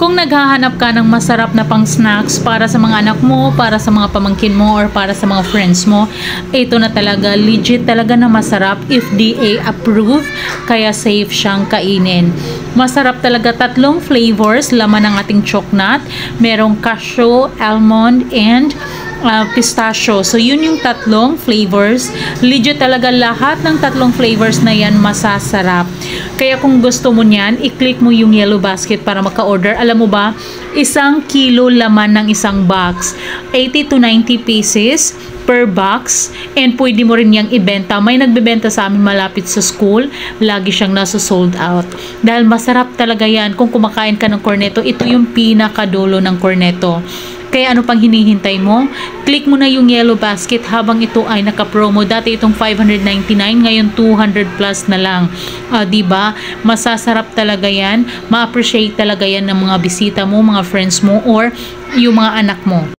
Kung naghahanap ka ng masarap na pang snacks para sa mga anak mo, para sa mga pamangkin mo, or para sa mga friends mo, ito na talaga, legit talaga na masarap, FDA approved, kaya safe siyang kainin. Masarap talaga tatlong flavors, laman ng ating choknut, merong cashew, almond, and uh, pistachio. So, yun yung tatlong flavors. Legit talaga lahat ng tatlong flavors na yan masasarap. Kaya kung gusto mo niyan, i-click mo yung yellow basket para maka-order. Alam mo ba, isang kilo laman ng isang box. 80 to 90 pieces per box and pwede mo rin yang ibenta. May nagbebenta sa amin malapit sa school, lagi siyang nasa sold out. Dahil masarap talaga yan. Kung kumakain ka ng cornetto, ito yung pinakadulo ng cornetto. Kaya ano pang hinihintay mo? Click mo na yung yellow basket habang ito ay naka-promo. Dati itong 599, ngayon 200 plus na lang. Uh, 'Di ba? Masasarap talaga 'yan. Ma-appreciate talaga 'yan ng mga bisita mo, mga friends mo or yung mga anak mo.